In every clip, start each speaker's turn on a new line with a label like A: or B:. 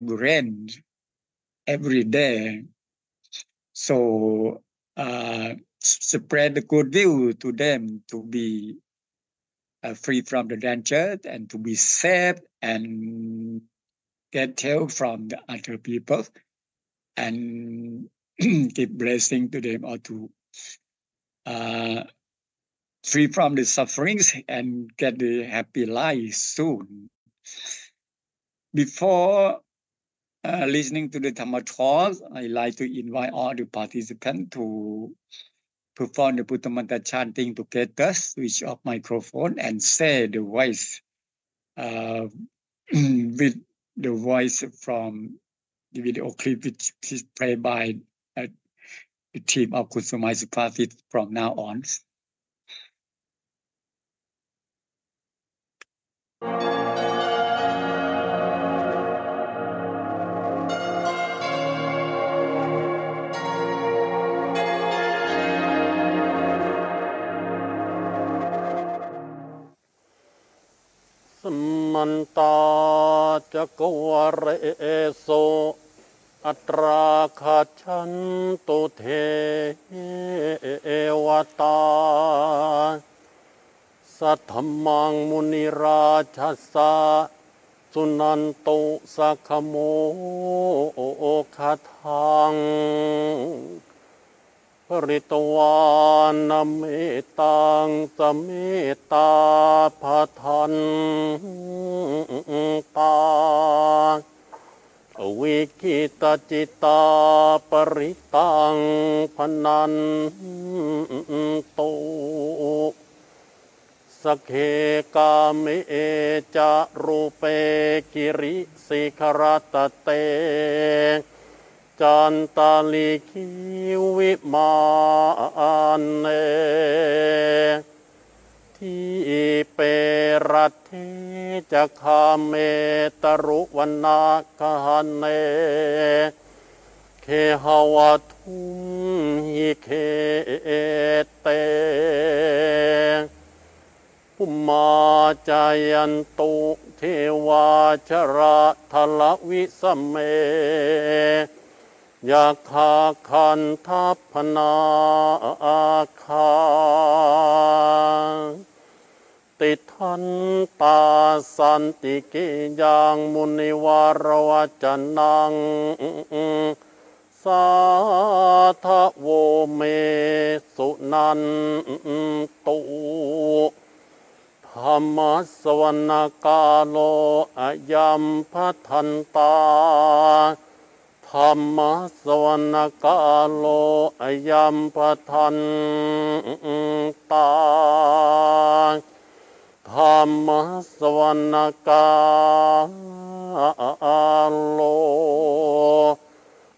A: rain every day. So uh, spread the good will to them to be uh, free from the danger and to be safe and get help from the other people and give blessing to them or to uh, free from the sufferings and get the happy life soon. Before uh, listening to the Dhamma talk, I like to invite all the participants to perform the Buddha mantra chanting together, switch off microphone and say the voice uh, with the voice from the video clip which is played by uh, the team of Kusumai Supatit from now on.
B: มันตาจะกวเรโสอัตราคาชันตุเทวตา สัทธมังมุนิราชสาสุนันตุสักโมโอคาทัง ริตวานเมตังสเมตาพทันตาวิกิตจิตาปริตังพนันตุสเคกามเอจะรูเปกิริสิขรตเต จันตาลิคิวิมานเนที่เปรัตเทจะคาเมตรุวันนาคาเนเคหาวทุมหิเคเตภุมาจายันตุเทวาชระทลวิสเม ยาคาคันทัพนาอาคาติทันตาสันติกิยังมุนิวารวจนังสาทโวเมสุนันตุธรรมสวรรกาโลอายัมพัทันตา ธรรมสวรรกาโลอยัมพัทันตาธรรมสวรรกาโล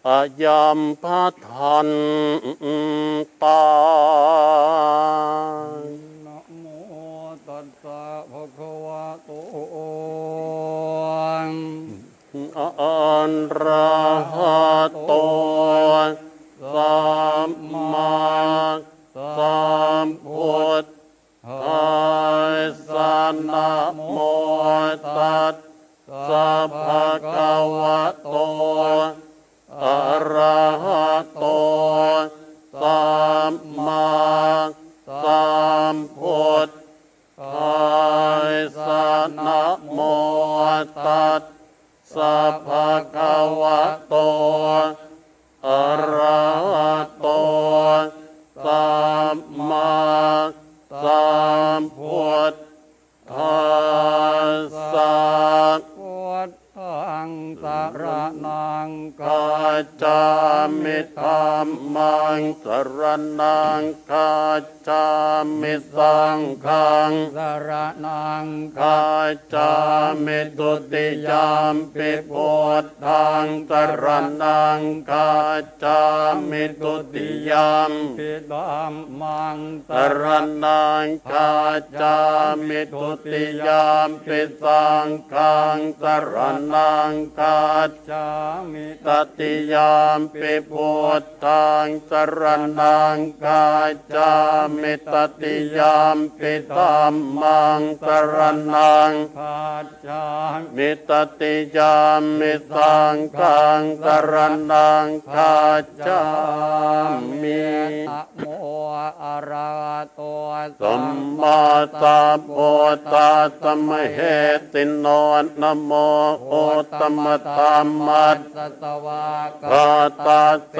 B: อยัมพัทันตา
C: นะโมตัสสะภะคะวะโต
B: อันราหะโตสัมมาสัมพุทธัสสะนะโมตัสสะภะคะวะโตอะระหะโตสัมมาสัมพุทธัสสะนะโมตัส สัพพะคะวะโตอะระหะโตสัมมา จจามิธัมมังสรนังคาจจามิสังฆัง
C: สารนังคา
B: จามิตุติยามปิพุทธังสรนังกัจจามิตุติยาม
C: ปิดัมมัง
B: สรนังกัจจามิตุติยามปิสังฆังสรนังกา
C: จามิ
B: ตติยามปิพุทธังสรนังกาจามิตติยามปิธัมมังสรนัง
C: คาจามิ
B: มิตติยามมิสังฆังสรนังคาจามิ
C: นะโมอะระโต
B: สัมมาสัมพุทธัสสะมะเหติโนนะโมโอตมะธรรมัส
C: สวะ
B: กาตาเส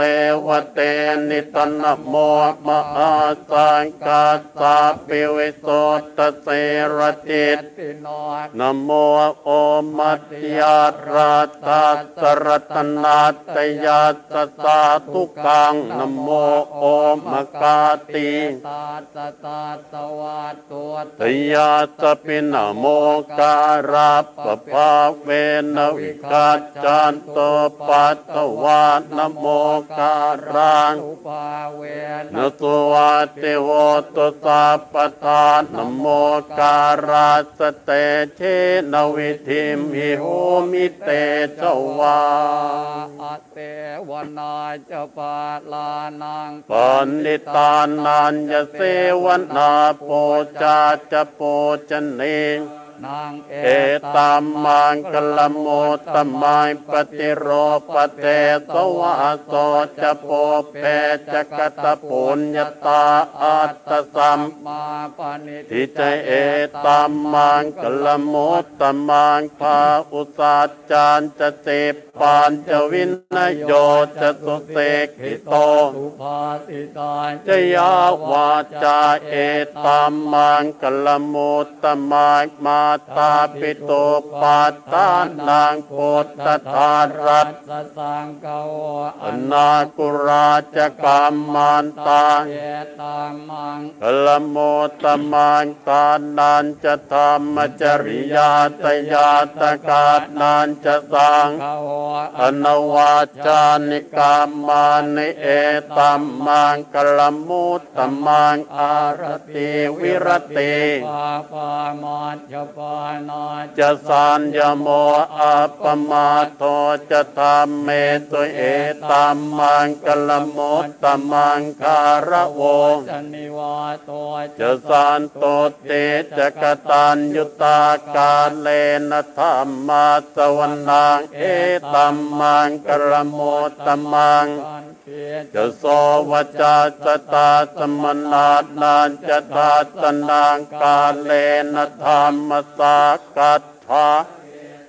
B: วเตนิตนะโมมหาสังกัสสะปิวิโสตเสรติต
C: ติโน
B: นะโมโอมัตยาราตัสสรัตนาตยัสสะสาธุกังนโมโอมกาติ
C: ตาตาตาตวะตัว
B: ตยาสปินโมการาปภาเวนวิกาจันโตปัตตวานโมการัง
C: อุปาเวน
B: ตุวัติโวตุสัพปทานนโมการาสเตเชนวิธิมหิโหมิเตเจวา
C: อเตวนาจะปาลานัง
B: ปันนิตานันจะเสวนาโปจาจะโปจเนง
C: นาง เอ
B: เอตัมมังกลโมตมัยปฏิโรปเตสวะโสจะโปเปจกตปุญญาตาอัตตสัม
C: มาปานิ
B: ทิจเอตัมมังกลโมตตมังภาอุสาจารจะเสพปานจะวินนโยจะสุเสกิโต
C: สุภาสิตา
B: จยาวาจาเอตัมมังกลโมตตมังมาตาปิโตปาตานังโพธทารัต
C: สังกา
B: อนากุราจกรรมันตา
C: เยตังมัง
B: กลโมตตมังตานันจะธรรมจริยาตยาตกานันจะสัง
C: เขา
B: อนวาจานิกามานิเอตัมมังกลมุตตมังอารติวิรติ
C: ปาปามาจะปานา
B: จะสานยโมอาปมาโทจะธรรมเมตุเอตัมมังกลมุตตมังคาระโว
C: จะนิวาโต
B: จะสานโตเตจะกตัญยุตากาเลนะธรรมาสวนังเอตัมมังกลมุตตมัง จะโสวจาสตาสมนาทนานจะตาสนางกาเลนะธรรมสากัตถา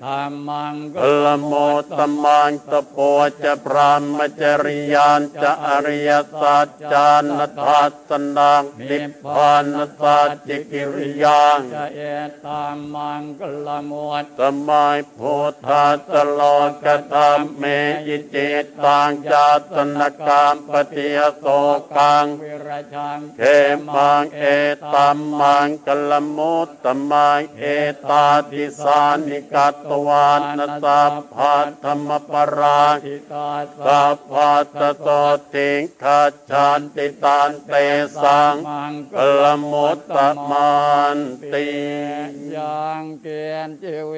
C: ธรรมัง
B: กลโมตตมังตโปจะพรามจริยานจะอริยสัจจานทัสนังนิพพานสัจจิกิริยัง
C: จะเอตัมมังกลมุต
B: สมัยพุทธาตลอดกธรรมเมยิจิตตังจาตนกรรมปฏิยโสกัง
C: วิรชัง
B: เขมังเอตัมมังกลมุตตมังเอตาติสานิกัตตวานนสัพพะธรรมปราชิ
C: ตา
B: สัพพตโตติงคัจฉันติตานเตสัง
C: มัง
B: กลมุตตมันติ
C: ยังเกียนจิเว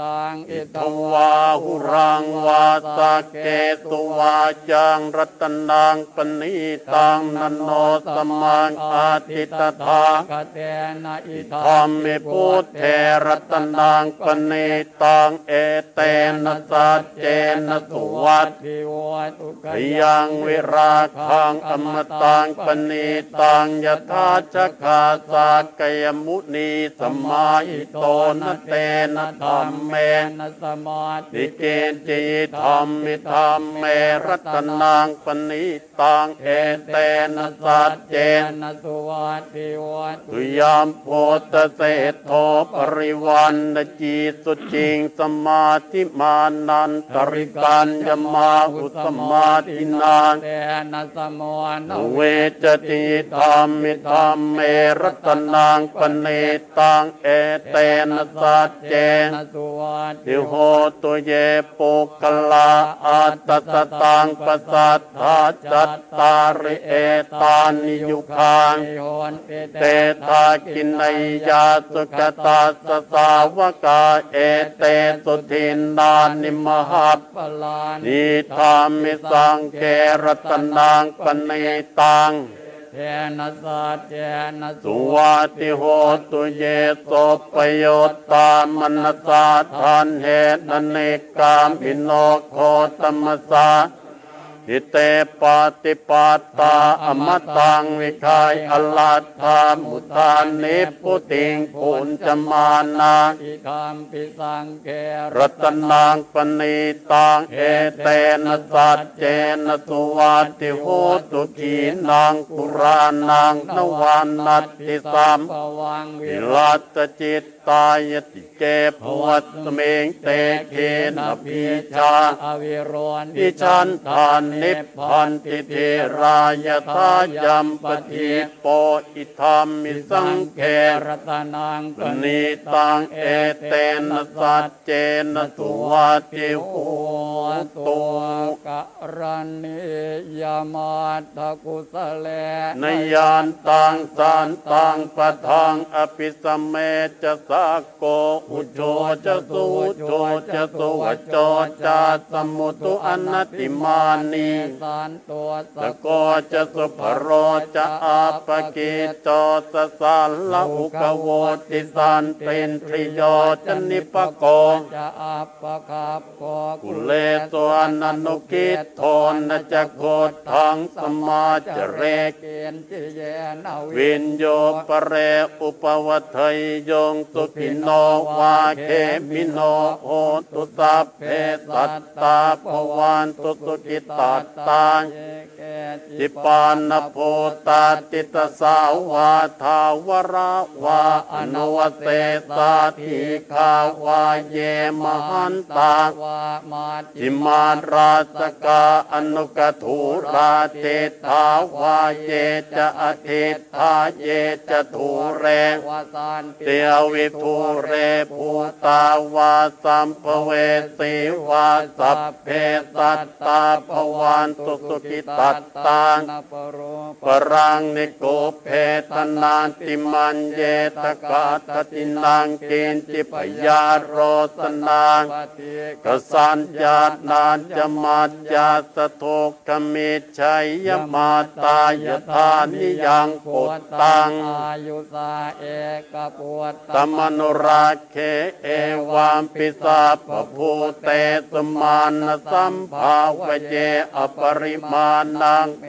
C: ตังอิต
B: ทวาหุรังวาสะเกตุวาจังรัตนังปณีตังนโนสมังอาทิตถา
C: คเตนะอิ
B: ธรรมิพุทเทรัตนังปณีตังเอเตนะสัจเจนะสุวัต
C: ทิวตุก
B: พยังวิราคังอมตังปณีตังยถาชคาสากยมุนีสมาอิโตนะเตนะธรรมเม
C: นะสมาธิ
B: เกณจิธรรมิธรรมเมรัตนังปณิตังเอเตนะสัจเจน
C: นะสุวัตทิวัต
B: ตุยามโพตเสโทปริวันนจีสุจิงสมาธิมานันตริกันยมาอุสมาธินาน
C: เตนะสมวน
B: เวจติธรรมิธรรมเมรัตนังปณิตังเอเตนะสัจเจน
C: นะสุวัต
B: ติโหตุเยปุกลาอัตตะตังปสัทธาจัตตาริเอตานิยุคัง
C: โยนติ
B: เตทากินยยาสุกตาสสาวกาเอเตสุทินดานิมหัป
C: ปลานิ
B: ธามิสังเกรัตนังปณิตัง
C: เทนะสัจเจนะ
B: สุวาติโหตุเยโตปโยตามนสาทานเหตเนกามินโนโคตมสา อิเตปาติปาตาอมตังวิคายอลัตามุทานิพุติงปุญจมานา
C: อิคามปิสังเก
B: รัตนังปณีตังเอเตนะสัจเจนะสุวัติโหตุกีนังปุรานังนวันนัตติสัม
C: วังวิ
B: วิ
C: รั
B: รัตจิตตายติเกภวัตเมงเตเกนะพิชา
C: อวิโรน
B: พิชันทานนิพพันติเทรายทายัมปฏิโปอิธรรมิสังเค
C: รัตนัง
B: ปณีตังเอเตนะสัจเจนะสุวัติโห
C: โอ
B: ตุ
C: ตัวกะรันนิยามาตะกุสเล
B: นยานตังสานตังปะทังอภิสมเมจะสะโกอุโจจะสุโจจะสุวจจาสมุตุอนัติมานี
C: สานตัวส
B: โกจสุภโรจะอาปกิจสสาละอุกโวติสันเตนทริโยจนิปโก
C: จะอัปคับโก
B: กุเลตวนันุกิจโทนจะโกทังสมาจเรก
C: เกณฑ์จิเยนวิ
B: นโยปเรอุปวัฏยยงตุสุขิโนวาเคมิโนโหตุสัพเพสัตตาภวันตุสุกิตัตตา
C: เยเกจิ
B: จิปานโพตาติตสาวาทาวราวาอนุวเตสาธิขาวาเยมหันตา
C: วามาจิ
B: จิมาราสกาอนุกถูราเตทาวาเยจะอธิทาเยจะถูเร
C: วาสานติ
B: เตียววิทูเรภูตาวาสัมภเวสีวาสัพเพสัตตาภวันตุสุกิตัตตัง
C: นปโร
B: ปรังนิโกเพตนานติมันเยตกาตตินังเกณจิปยาโรสนังกสัญญาณานจะมาจาสโทกมิชัยยมาตายธานิยังปุตตัง
C: อายุสาเอกปวด
B: ตมนุราเคเอวามปิสาปภูเตสมานสัมภาวเจอปริมาณังเม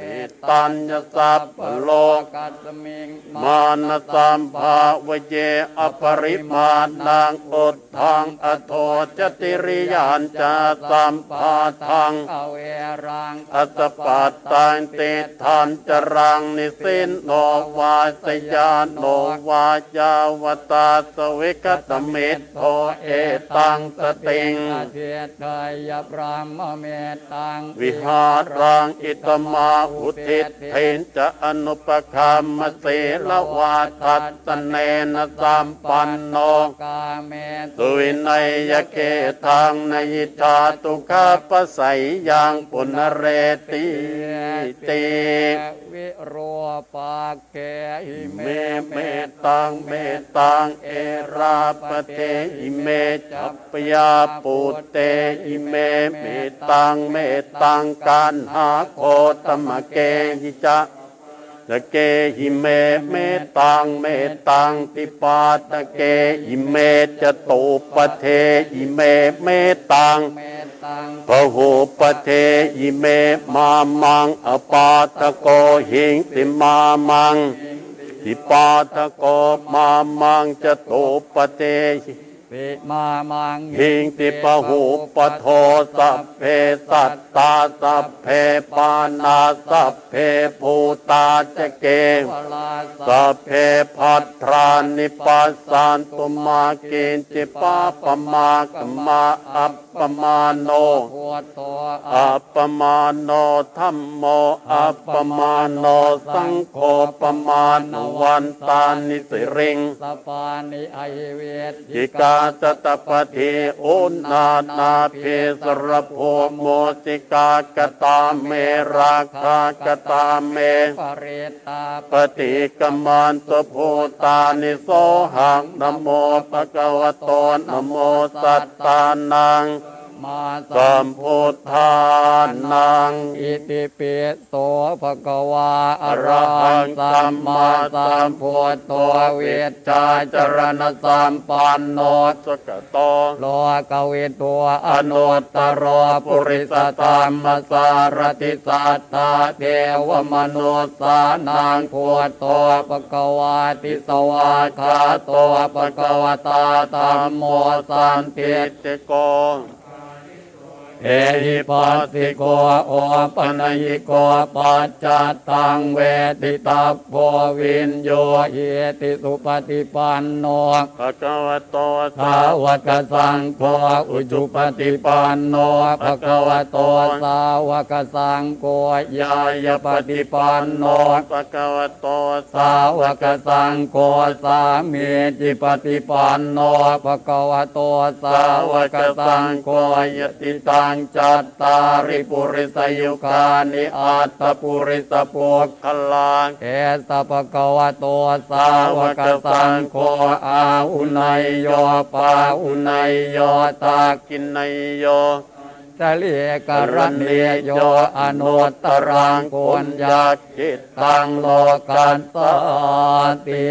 B: ตัญญสัพพโลกั
C: สมิง
B: มานสัมภาวเจอปริมาณังอุดทังอโทจติริยานจะสัมภาทัง
C: เอเอรัง
B: อัตปัตตังเตทันจรังนิสินโนวาสยานโนวาจาวตาสวิกตมิตโทเอตังสติง
C: อาเทตยพรามเมตัง
B: วิหารังอิตมาอุทิศเทนจะอนุปคามเสลวาทัตตเนนะสัมปันโน
C: กาเม
B: สุวินัยยเกทังนยิชาตุคาปไสยยังปุณเรติติ
C: วิโรปาเกหิเม
B: เมเมตังเมตังเอราปเทอิเมจัปปยาปุเตอิเมเมตังเมตังกันหาโคตมะเกหิจะตะเกหิเมเมตังเมตังติปาตะเกหิเมจตุปเทหิเมเมตังพหูปเทอิเมมามังอปาตะโกหิงติมามัง ติปาทะโกมามังจะโตปเตหิ
C: ปิมามัง
B: หิงติปหูปโทสัพเพสัตตาสัพเพปานาสัพเพภูตาจะเก
C: วลา
B: สัพเพพัทรานิปัสสันตุมาเกณจิปาปมากัมมาอัปปมาโน
C: โพโต
B: อัปปมาโนธัมโมอัปปมาโนสังโฆปมาณวันตานิสิริง
C: สปานิไอเวท
B: จิกาสตปฏิอุนานาเพสรโพโมติกากตาเมราคากตาเม
C: ปริตา
B: ปฏิกมานตโพตานิโสหังนะโมปะกวตนะโมสัตตานัง
C: มา
B: สัมพุทธานัง
C: อิติปิโสภะคะวาอรหังสัมมาสัมพุทโธเวชชาจรณสัมปันโน
B: สกโต
C: โลกเวตัวอนุตตรปุริสธรรมสารติสัตตาเทวมนุสานังพุทโธปะกวาติสวาคาโตปะกวตาธัมโมสันติ
B: ติโก
C: เอหิปัสสิโกโอปนัยโกปัจจัตตังเวทิตาโพวินโยเยติสุปฏิปันโน
B: ภะคะวะโต
C: สาวกสังโฆอุจุปฏิปันโนภะคะวะโตสาวกสังโฆยายปฏิปันโน
B: ภะคะวะโต
C: สาวกสังโฆสามีจิปฏิปันโนภะคะวะโตสาวกสังโฆยติตังจัตตาริปุริสยุคานิอัตตปุริสปุก
B: ขลัง
C: เอตปะกวะโตสาวกสังโฆอาอุนัยโยปาอุนัยโยตา
B: กินนยโย
C: ทะเลกรณีโยอนุตรังกุญญา
B: จิต
C: ตังโลกันสติ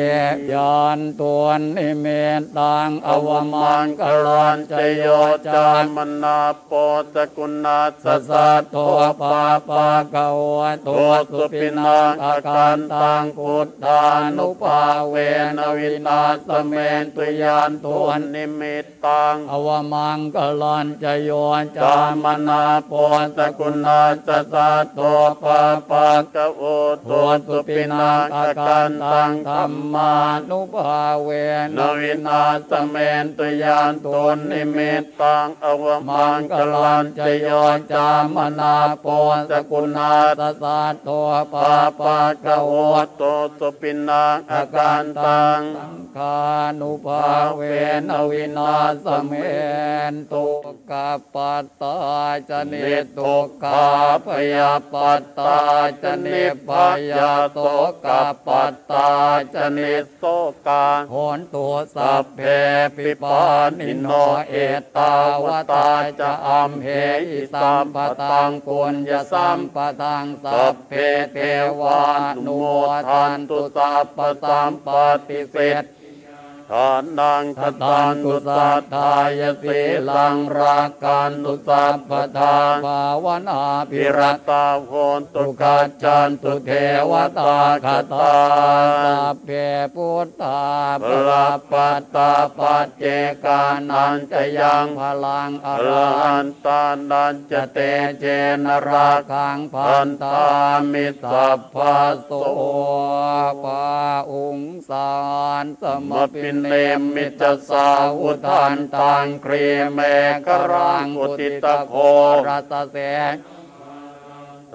C: ยานตัวนิเมตตังอวมังกลันจโยจา
B: จามนาโปสกุณาส
C: สะ
B: สะ
C: สัตโตปาปะกวะโตสุปินังอาการตังพุทธานุภาเวนวินาสเมนตุยานตั
B: วนิมิตตัง
C: อวมังกลันจโยจามมนาโปสกุณาสะสัตโตปาปะ
B: กะโอ
C: โท
B: ตัว
C: สุปินาอากั
B: การ
C: ตังธร
B: ร
C: มานุภาเวน
B: วินาสเมนตุยานตนนิมิตตังอว
C: มั
B: มั
C: งกลันจโย
B: โย
C: จามนาโปสกุณาสสัตโตปา
B: ปา
C: ปะ
B: ปากะ
C: โว
B: โอโตสุปินา
C: อา
B: การตัง
C: คานุภาเวนอวินาสเมนตุกาปตตาจเนตุขาพยาปัตตาจเนพยาโตกาปัตตาจเน
B: โสกา
C: โหนตัวสัพเพปิปานิโนเอตาวตาจะอัมเหอิสัมปตังปุญญสัมปตังสัพเพเทวานุโมทันตุสัพพสัมปติเสธ
B: ทานัง
C: ท
B: ท
C: ตั
B: ตั
C: น
B: น
C: ตุ
B: ตุ
C: สั
B: สั
C: ทา
B: ย
C: สีลังรัก
B: กัน
C: ตุ
B: ตุ
C: สัพ
B: พ
C: ทา
B: ทา
C: ภาวนาภิ
B: พิ
C: รัต
B: ตาโหนตุกัจ
C: จั
B: นตุเทวตาคตา
C: ตาสัพเพพุทธาปลาปตาปัจเจกานันจะยังพลังอรัน
B: ตานัน
C: จะเต
B: เต
C: เจนราคังพันตามิสัพพโสปาองสารสมปินเนมิ
B: จ
C: สา
B: อุ
C: ทานตังเครีเมกรัง
B: อุ
C: ติ
B: ต
C: โครัตเส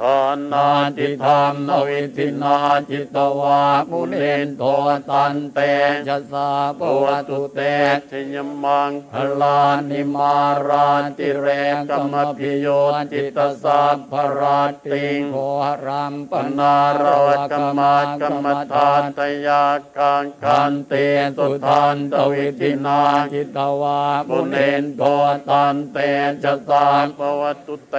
B: ทานา
C: นา
B: ติ
C: ต
B: ธร
C: ร
B: มนวิ
C: วิ
B: ธินา
C: นจิตวามุเนนโทตันเตจะสาปวตุเต
B: เตชยมัง
C: พลานิมาราติเรกรรมพิโยจิตสัพพราติงโหรัมปนารว
B: ว
C: ก
B: ก
C: ร
B: ร
C: ม
B: ม
C: กร
B: ร
C: ม
B: ม
C: ฐา
B: ฐานตยาคัง
C: คันเต
B: ต
C: สุทั
B: ทั
C: นตวิ
B: วิ
C: ธินา
B: น
C: จิตวามุเนนโทตันเตจะสา
B: ปวตุเต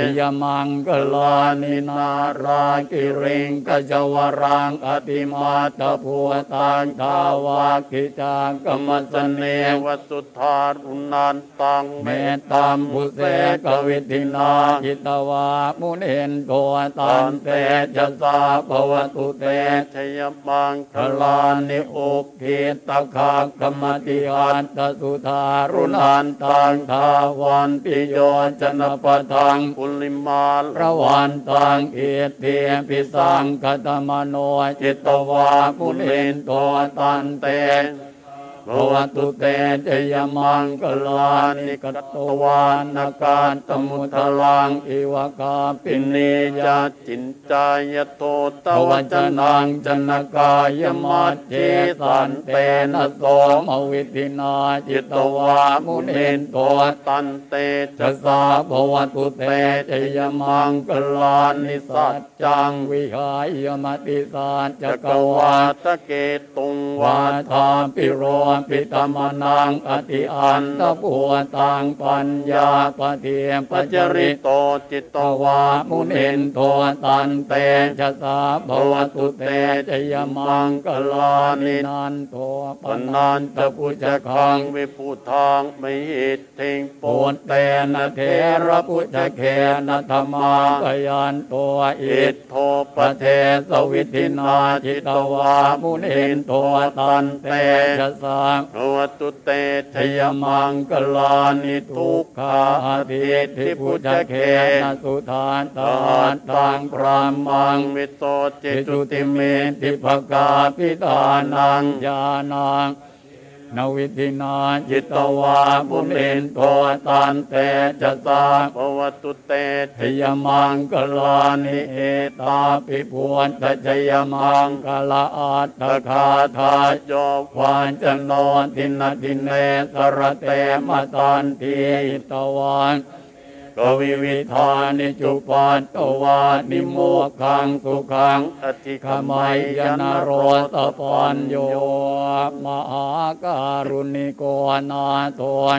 C: ปิยมังกลานินารากิริงกจวรังอติมาตพัวตังทาวาคิจังกมสเน
B: วสุธารุนันตัง
C: เมตตามบุเสกวิธินาจิตวามุเนนโทตันเตจะสาภวตุเต
B: ชยมัง
C: คลานิอุกิตะขากรรมติอันตสุธารุนันตังทาวันติโยจนปทัง
B: กุลิมาล
C: ระวันตังเอเตียปิสังกตมโนจิตวามุนินโตตันเต ภวตุเตจยมังกลานิกตวานาการตมุทลังอิวกาปิเนย
B: ยจินจายโตตวัจ
C: จ
B: นั
C: นั
B: ง
C: งจนกายมัจเจสันเตนะโสมวิธินาจิตวามุนินโต
B: ตันเต
C: จสาภวตุเตจยมังกลานิสัจจังวิหายมติสานจักวาา
B: ตเกตุง
C: วาวาทาปิโรปิตมนังอติอันตปวตังปัญญาปเทียม
B: ปัจริตโตจิต
C: ตวามุนินโทตันเตชะสาภวตุเตจยมังกลานินันโทปนั
B: นั
C: นตปุจคัง
B: วิพุทังมิหิตทิงโป
C: ปุตเตนะเทระปุจเขนะธรรมาปยันตัวอิท
B: โท
C: ป
B: ปะ
C: เทสวิธินาจิตวามุนินโทตันเตชะสา
B: โนตุเตชยมังกลานิทุก
C: ขา
B: ทิ
C: ทิ
B: พุ
C: จ
B: เคน
C: สุทานตาตังพรามัง
B: วิโตจิตุ
C: ติ
B: เมติภกาพิตานัง
C: ญาณัง นวิธินาจิตวาบุมินโทตันเตจตา
B: ปวตุเต
C: ชยมังกลานิเอตาปิพวนตชยมังกลาอัตตคาทา
B: โยค
C: วานจนนทินทินเนสรเตมตันทีตวัน กวิวิธานิจุปัตตวานิโมขังสุขัง
B: อติ
C: ขมัยยนโรตปัญโยมหาการุณิโกนาทน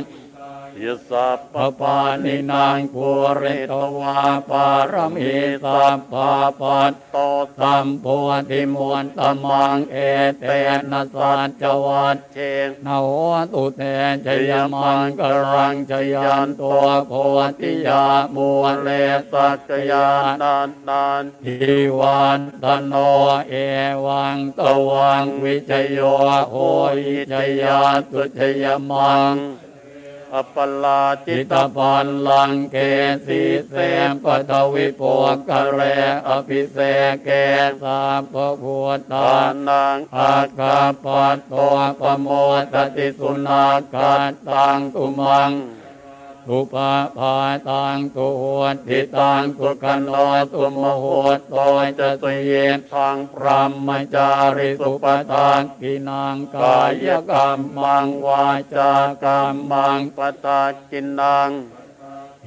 B: ยสัพ
C: ปปานินางปุริตวาปารมีสัพพาปัต
B: โต
C: สัมโพธิมวลตมังเอเตนะสัจวัต
B: เชง
C: นาโหตุเตชยมังกรังชยันตัวโพธิยามัวเลสักยานา
B: นนาน
C: ทิวันตโนเอวังตวังวิจโยโหยิจยาตุชยมัง
B: อปลาจิต
C: ปันลังเกสีเสมปทวิโปกะเรอภิเสเกสัพพุทธา
B: นัง
C: อาคาปัตโตปโมตติสุนาคาตังตุมัง อุปาพาตังตุโหติตังตุกันโนตุมโหตโตจะตุเย
B: ทาง
C: พรหมจาริสุปทานกินังกายกรรมังวาจากรรมัง
B: ปตากินนัง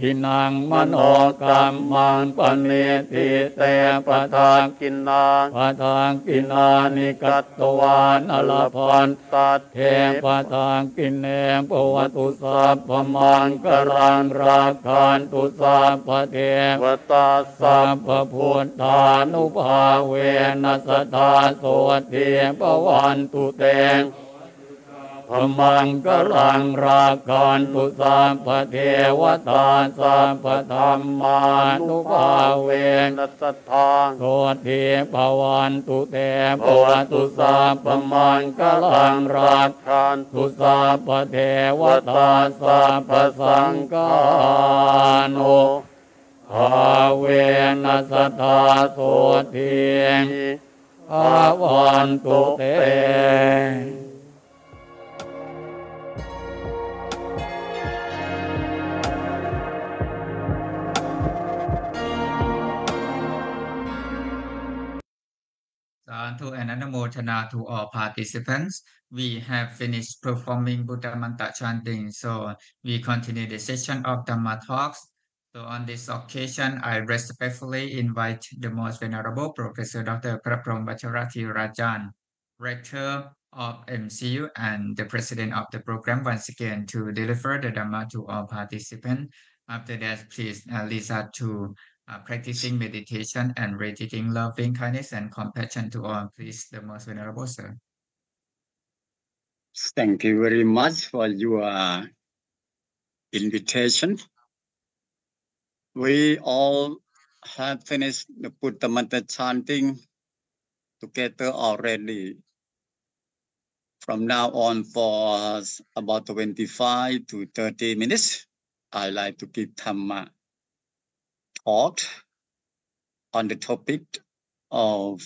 C: หินังมโนกรรมังปณิติเตปะทาน
B: กินนัง
C: ปะทานกินานิกัตตวานอลพัน
B: ตัด
C: เทปะทานกินเนปวัตุสัพพมังกรังราคันตุสัพพเท
B: วตาสั
C: สั
B: พ
C: พพุทธานุภาเวนัสธาโสติปวันตุเตง มังกลังราคันตุสัพพเทวตาสัพพธรรมานุภาเว
B: นัสทา
C: โสติปวันตุเตปวตุสัพพมังกลังรา
B: ทาน
C: ตุสัพพเทวตาสัพพสังฆานุภาเวนัสธาโสติภวันตุเต
D: Sadhu and Anumodana to all participants. We have finished performing Buddha Manta chanting, so we continue the session of Dhamma talks. So on this occasion, I respectfully invite the most venerable Professor Dr. Praprom Vacharati Rajan, Rector of MCU and the President of the program once again to deliver the Dhamma to all participants. After that, please uh, Lisa to uh, practicing meditation and radiating loving kindness and compassion to all. Please, the most venerable sir.
A: Thank you very much for your invitation. We all have finished the Buddha chanting together already. From now on, for about 25 to 30 minutes, I like to give Dhamma talk on the topic of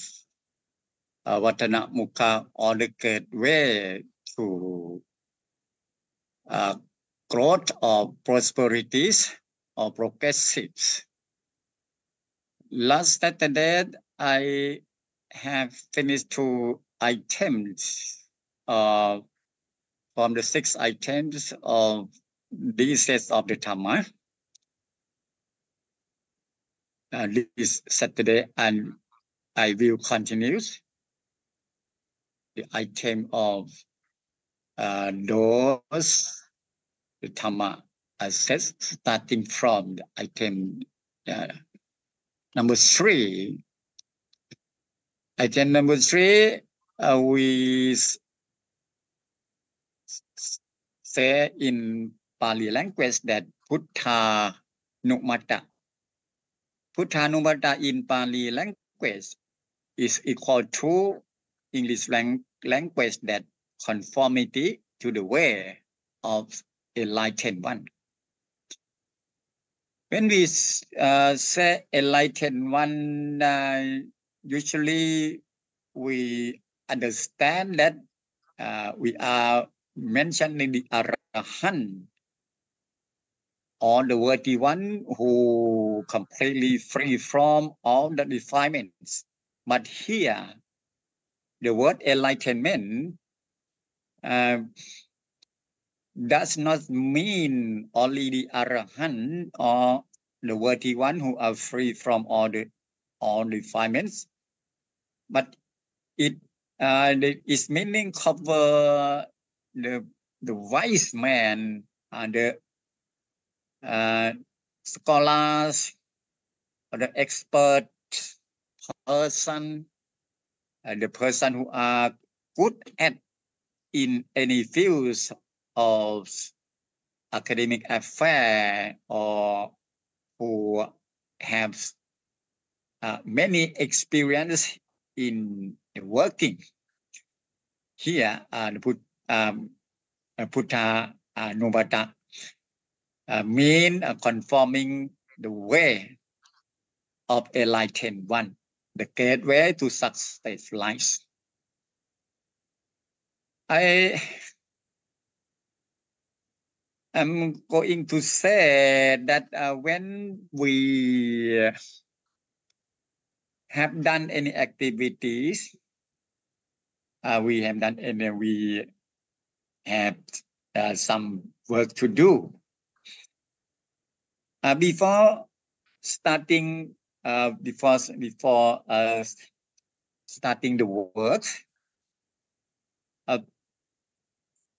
A: uh, Vatana Mukha or the gateway to uh, growth or prosperities or progressives. Last Saturday, I have finished two items uh, from the six items of these sets of the Dhamma. Uh, this Saturday, and I will continue the item of uh, those the Dhamma assets starting from the item uh, number three. Item number three, uh, we say in Pali language that Buddha Numata. Buddha Numata in Pali language is equal to English lang- language that conformity to the way of enlightened one. When we uh, say enlightened one, uh, usually we understand that uh, we are mentioning the Arahant or the worthy one who completely free from all the defilements. But here, the word enlightenment uh, does not mean only the arahant or the worthy one who are free from all the all defilements, but it uh, the, its meaning cover the the wise man and the uh, scholars or the expert person, uh, the person who are good at in any fields of academic affair or who have uh, many experience in working. Here, uh, the Put, um, uh, Buddha uh, Nubata uh, mean uh, conforming the way of enlightened one, the gateway to success life. I am going to say that uh, when we have done any activities, uh, we have done any, we have uh, some work to do. Uh, before starting, uh, before before uh, starting the work, uh,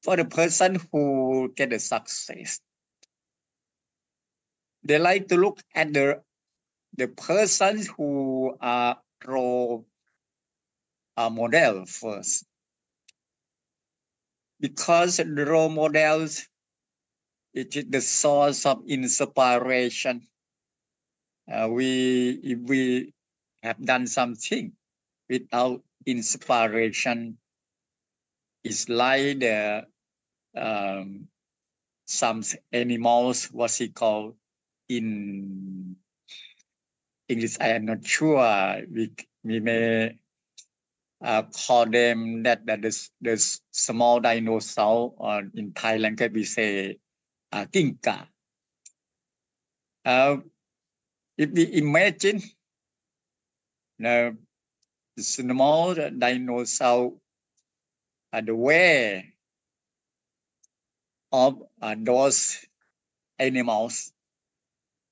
A: for the person who get the success, they like to look at the the persons who are role uh, model first. Because the role models, it is the source of inspiration. Uh, we, if we have done something without inspiration, it's like the um, some animals, what's it called in English? I am not sure. We we may uh, call them that that the, the small dinosaur, or in Thai language we say uh, kinka. Uh, if we imagine the small dinosaur, uh, the way of uh, those animals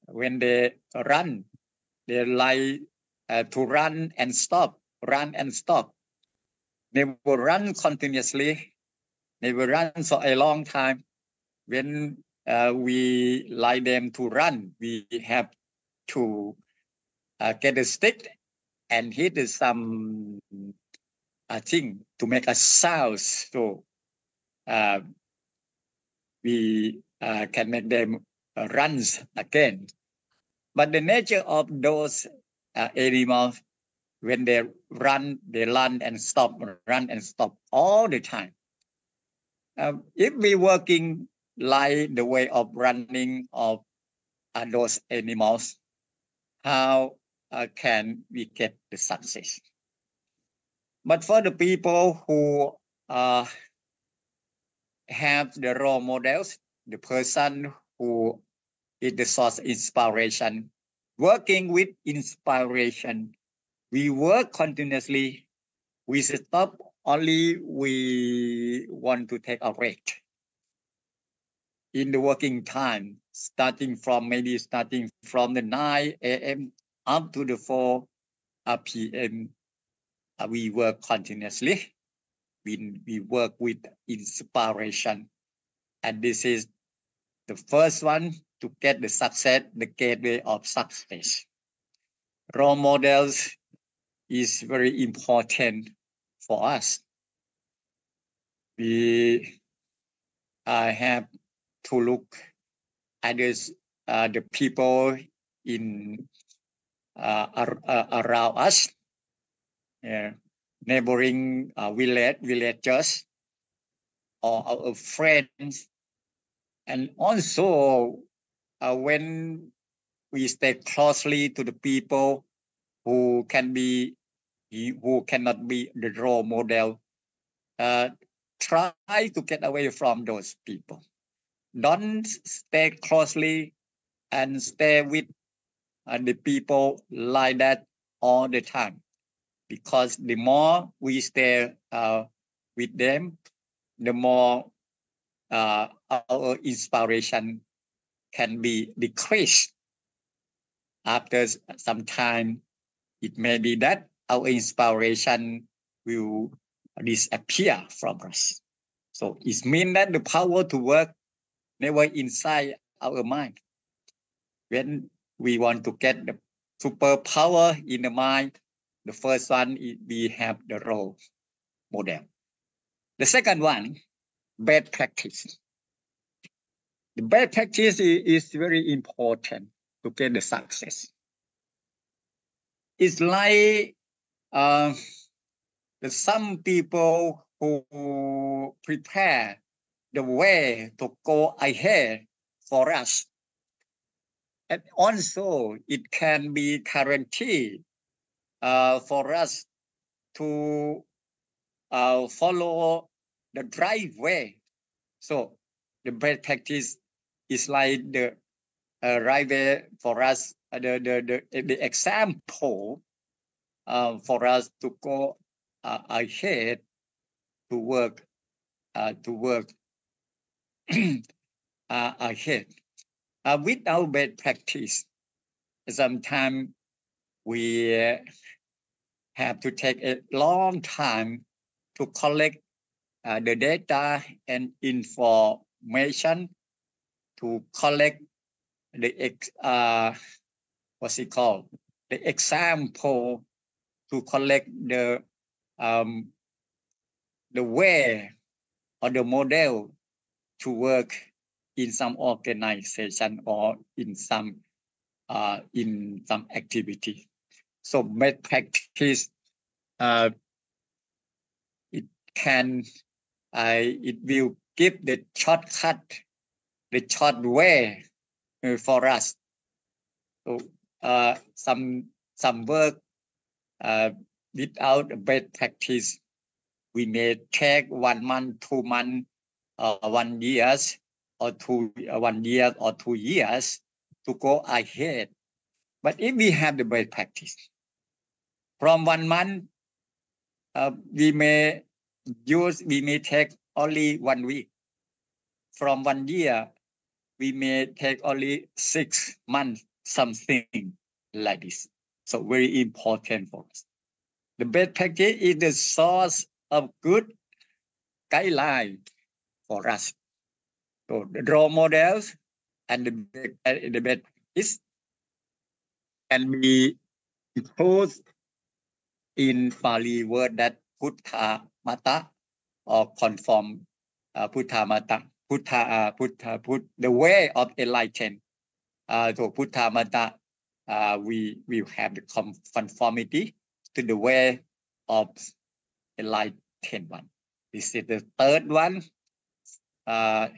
A: when they run, they like uh, to run and stop, run and stop. They will run continuously. They will run for a long time. When uh, we like them to run, we have to uh, get a stick and hit some uh, thing to make a sound. So uh, we uh, can make them uh, runs again. But the nature of those uh, animals, when they run, they run and stop, run and stop all the time. Um, if we working like the way of running of uh, those animals, how uh, can we get the success? But for the people who uh, have the role models, the person who is the source inspiration, working with inspiration. We work continuously. We stop only we want to take a break in the working time, starting from maybe starting from the 9 a.m. up to the 4 uh, p.m. uh, we work continuously. We, we work with inspiration. And this is the first one to get the success, the gateway of success. Role models is very important for us. We uh, have to look at this, uh, the people in uh, ar- uh, around us, yeah, neighboring uh, village, villages, or our friends, and also uh, when we stay closely to the people who can be who cannot be the role model uh, try to get away from those people don't stay closely and stay with uh, the people like that all the time because the more we stay uh, with them the more uh, our inspiration can be decreased. After some time it may be that our inspiration will disappear from us. So it means that the power to work never inside our mind. When we want to get the superpower in the mind the first one is we have the role model. The second one bad practice. The bad practice i- is very important to get the success. It's like uh, some people who prepare the way to go ahead for us. And also it can be guaranteed uh, for us to uh, follow the right way. So the best practice is like the uh, right way for us, uh, the, the, the, the example uh, for us to go uh, ahead to work, to work uh, ahead. Uh, without bad practice, sometimes we uh, have to take a long time to collect uh, the data and information to collect the ex, uh, what's it called the example to collect the um, the way or the model to work in some organization or in some uh, in some activity. So best practice uh, it can uh, it will give the shortcut, the short way uh, for us. So uh, some some work uh, without a best practice, we may take one month, two month, uh, one years, or two uh, one year or two years to go ahead. But if we have the best practice, from one month, uh, we may use we may take only one week. From one year, we may take only six months, something like this. So very important for us. The best practice is the source of good guideline for us. So the role models and the uh, the best practice can be imposed in Pali word that Buddha Mata or conform uh, Buddha Mata. Buddha, uh, Buddha, Buddha, the way of enlightenment. Uh, so Buddha Mata, uh, we will have the conformity to the way of enlightenment. one. This is the third one uh,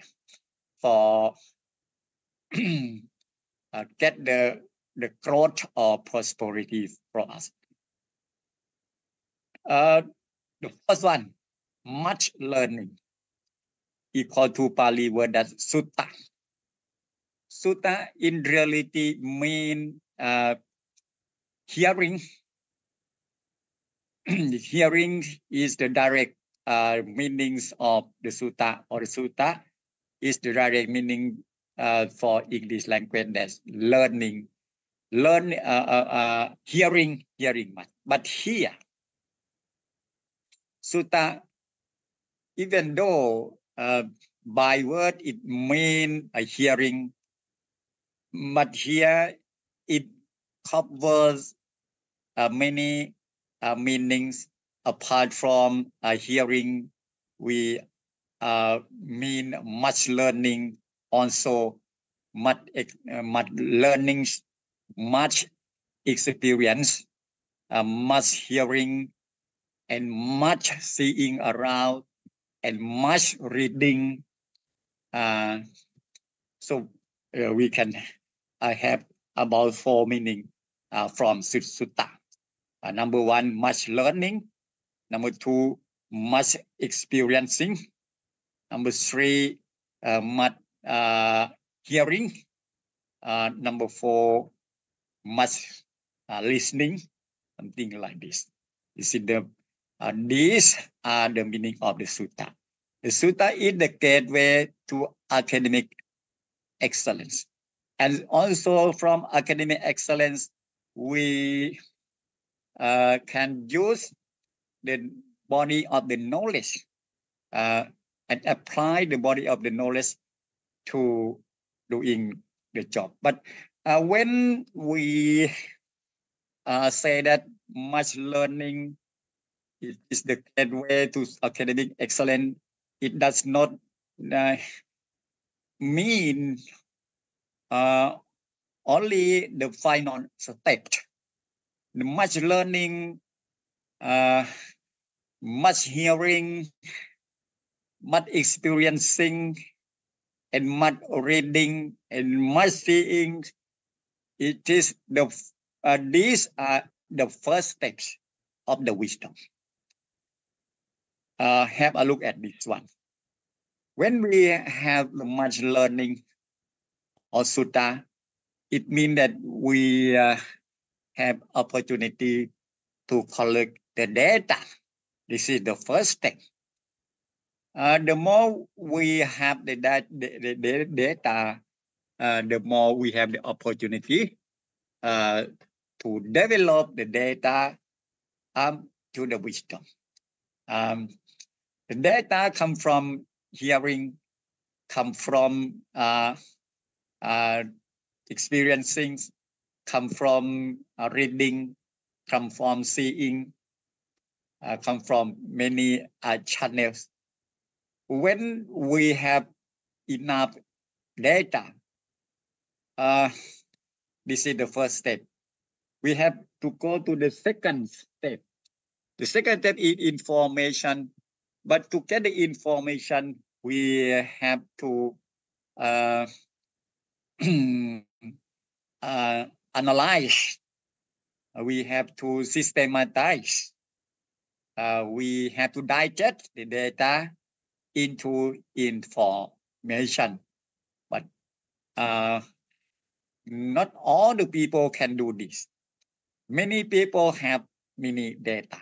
A: for uh, get the the growth or prosperity for us. Uh, the first one, much learning. equal to Pali word that sutta. Sutta in reality mean uh, hearing. hearing is the direct uh, meanings of the sutta or the sutta is the direct meaning uh, for English language that's learning, learn, uh, uh, uh, hearing, hearing much. But here, sutta, even though uh, by word it mean a hearing, but here it covers many meanings apart from uh, hearing. We uh, mean much learning, also much uh, much learning, much experience, uh, much hearing, and much seeing around, and much reading. Uh, so uh, we can uh, have about four meaning uh, from Sutta. Uh, number one, much learning. Number two, much experiencing. Number three, uh, much uh, hearing. Uh, number four, much uh, listening, something like this. You see, the uh, these are the meaning of the sutta. The sutta is the gateway to academic excellence. And also from academic excellence, we uh, can use the body of the knowledge uh, and apply the body of the knowledge to doing the job. But uh, when we uh, say that much learning is, the gateway to academic excellence, it does not uh, mean uh, only the final step. The much learning, uh, much hearing, much experiencing, and much reading, and much seeing. It is the uh, these are the first steps of the wisdom. Uh, have a look at this one. When we have much learning or sutta, it means that we uh, have opportunity to collect the data. This is the first step. Uh, the more we have the, the, the data, uh, the more we have the opportunity uh, to develop the data um, to the wisdom. Um, the data come from hearing, come from uh, uh, experiencing, come from uh, reading, come from seeing, uh, come from many uh, channels. When we have enough data, uh, this is the first step. We have to go to the second step. The second step is information. But to get the information, we have to uh, uh, analyze. We have to systematize. Uh, we have to digest the data into information. But uh, not all the people can do this. Many people have many data,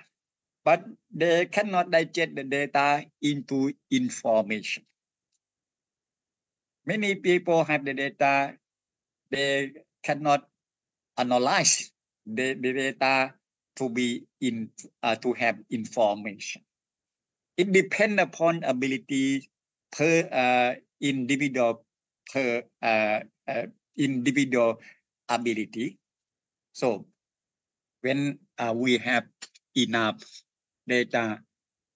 A: but they cannot digest the data into information. Many people have the data, they cannot analyze the, the data to be in uh, to have information. It depends upon ability per uh, individual per uh, uh, individual ability. So when uh, we have enough data,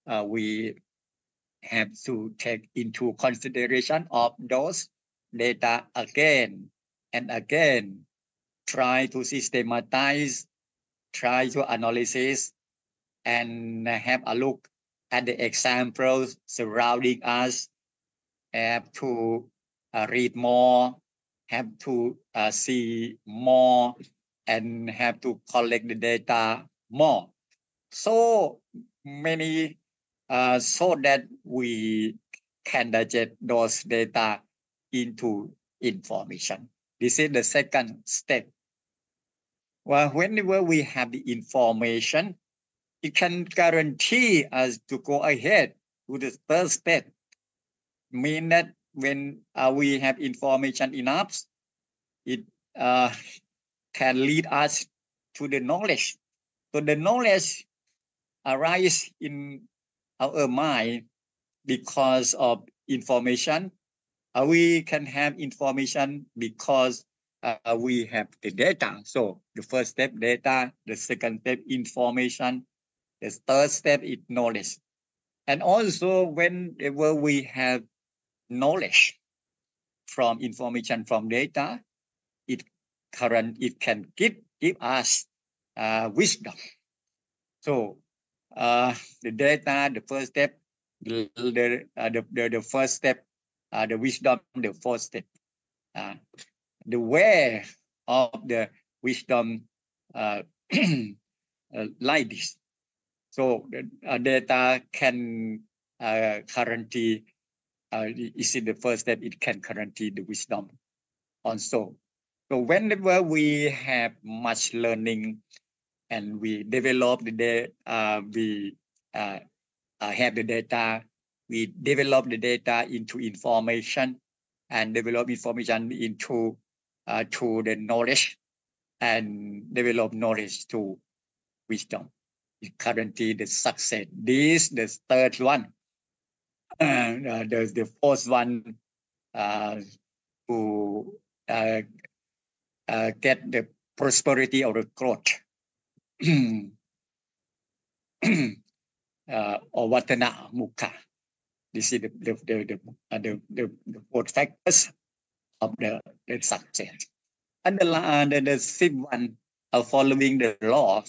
A: uh, we have to take into consideration of those data again and again try to systematize, try to analysis, and have a look at the examples surrounding us, have to uh, read more, have to uh, see more, and have to collect the data more. So many, uh, so that we can digest those data into information. This is the second step. Well, whenever we have the information, it can guarantee us to go ahead to the first step. Mean that when uh, we have information enough, it uh, can lead us to the knowledge. So the knowledge arise in our mind because of information. Uh, we can have information because uh, we have the data. So the first step, data. The second step, information. The third step is knowledge. And also whenever we have knowledge from information from data, it current it can give give us uh, wisdom. So uh, the data, the first step, the the, uh, the, the, the first step, uh, the wisdom, the fourth step. The way of the wisdom uh, uh, like this. So uh, data can uh, guarantee, uh, is it the first step, it can guarantee the wisdom also. So whenever we have much learning and we develop the data, uh, we uh, uh, have the data, we develop the data into information and develop information into uh, to the knowledge and develop knowledge to wisdom. It guarantee the success. This the third one. And uh, the, the fourth one uh, to uh, uh, get the prosperity or the growth. uh, or Vatana Mukha. This is the the the the, uh, the, the, the four factors of the, the success. And the, la- the, the fifth one, uh, following the law,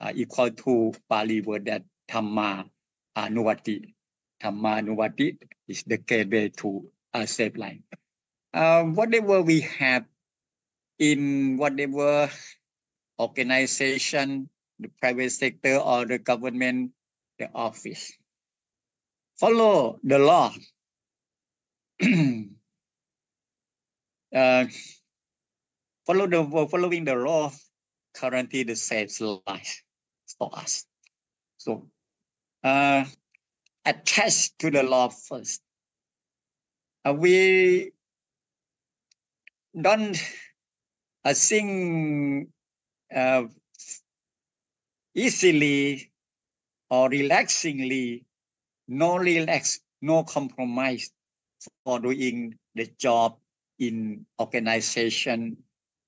A: uh, equal to Pali word that Dhamma Anuvati. Dhamma Anuvati is the gateway to a safe life. Uh, whatever we have in whatever organization, the private sector or the government, the office. Follow the law. uh, follow the following the law currently the safe life for us. So uh, attach to the law first. Uh, we don't uh, sing uh, easily or relaxingly, no relax, no compromise for doing the job in organization,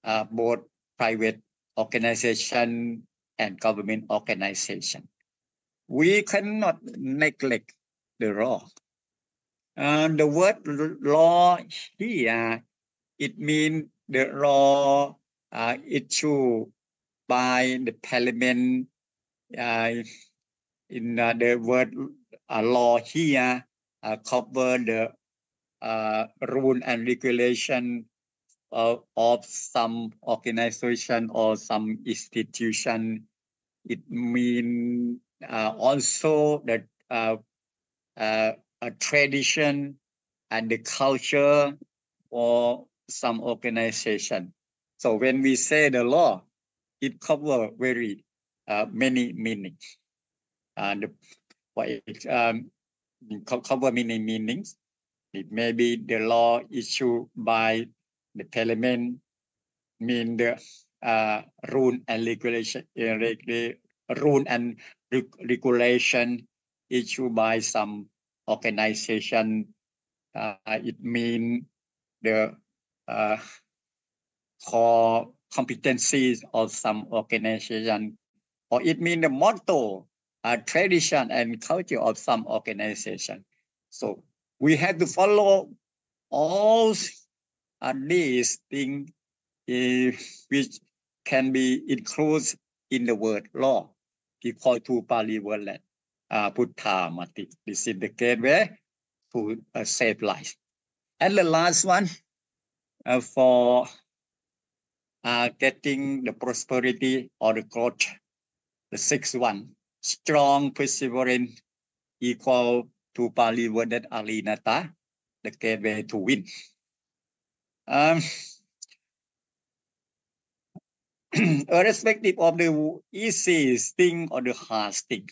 A: uh, both private organization and government organization. We cannot neglect the law. Uh, the word law here, it means the law uh, issued by the parliament uh, in uh, the word uh, law here uh, cover the uh, rule and regulation of, some organization or some institution. It mean uh, also that uh, uh, a tradition and the culture or some organization. So when we say the law, it cover very uh, many meanings. And what it um, cover many meanings. It may be the law issued by the parliament, mean the uh, rule and regulation, uh, rule and reg- regulation issued by some organization. Uh, it mean the uh, core competencies of some organization, or it mean the motto, uh, tradition and culture of some organization. So we have to follow all uh, these things uh, which can be included in the word law. We call to Pali word that uh, Buddha Mati. This is the gateway to uh, save life. And the last one uh, for uh, getting the prosperity or the growth. The sixth one, strong perseverance equal to Pali word that Alinata, the gateway to win. Um, irrespective of the easy thing or the hard thing,